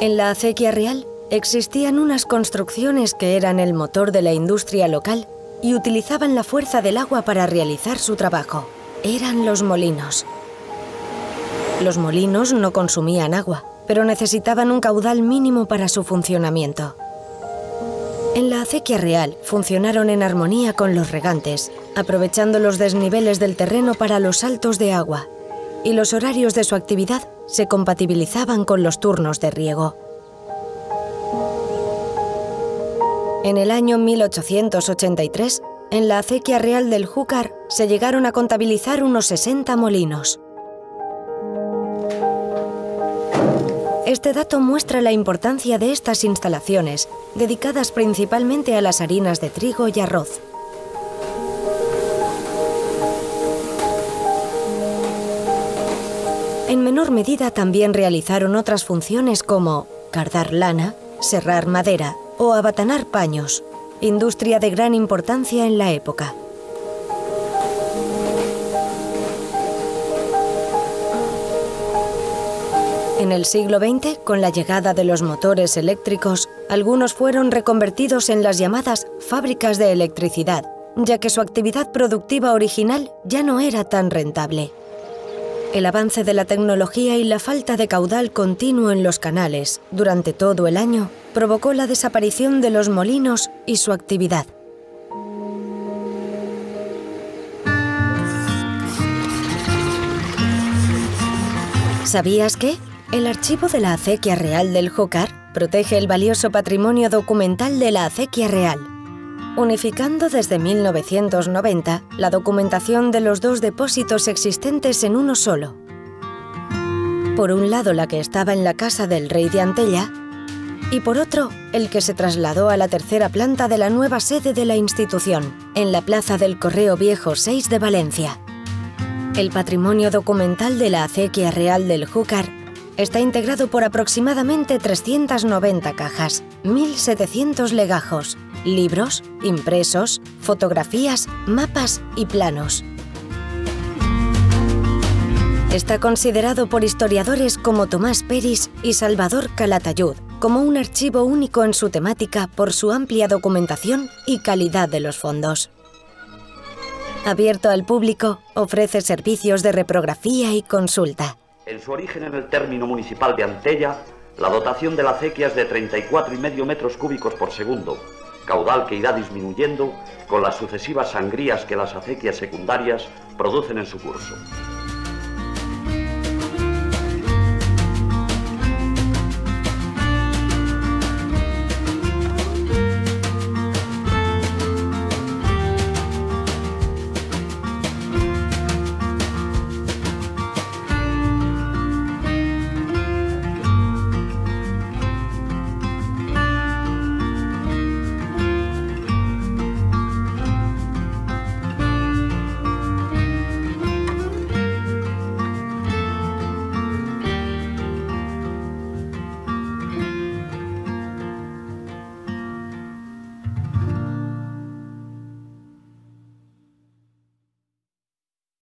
En la acequia real existían unas construcciones que eran el motor de la industria local y utilizaban la fuerza del agua para realizar su trabajo. Eran los molinos. Los molinos no consumían agua, pero necesitaban un caudal mínimo para su funcionamiento. En la acequia real funcionaron en armonía con los regantes, aprovechando los desniveles del terreno para los saltos de agua, y los horarios de su actividad se compatibilizaban con los turnos de riego. En el año 1883, en la acequia real del Júcar se llegaron a contabilizar unos 60 molinos. Este dato muestra la importancia de estas instalaciones, dedicadas principalmente a las harinas de trigo y arroz. En menor medida también realizaron otras funciones como cardar lana, serrar madera o abatanar paños, industria de gran importancia en la época. En el siglo XX, con la llegada de los motores eléctricos, algunos fueron reconvertidos en las llamadas fábricas de electricidad, ya que su actividad productiva original ya no era tan rentable. El avance de la tecnología y la falta de caudal continuo en los canales durante todo el año provocó la desaparición de los molinos y su actividad. ¿Sabías que? El archivo de la acequia real del Jócar protege el valioso patrimonio documental de la acequia real unificando desde 1990 la documentación de los dos depósitos existentes en uno solo. Por un lado la que estaba en la casa del rey de Antella y por otro el que se trasladó a la tercera planta de la nueva sede de la institución, en la Plaza del Correo Viejo 6 de Valencia. El patrimonio documental de la acequia real del Júcar está integrado por aproximadamente 390 cajas, 1.700 legajos, libros, impresos, fotografías, mapas y planos. Está considerado por historiadores como Tomás Peris y Salvador Calatayud como un archivo único en su temática por su amplia documentación y calidad de los fondos. Abierto al público, ofrece servicios de reprografía y consulta. En su origen en el término municipal de Antella, la dotación de la acequia es de 34,5 metros cúbicos por segundo, caudal que irá disminuyendo con las sucesivas sangrías que las acequias secundarias producen en su curso.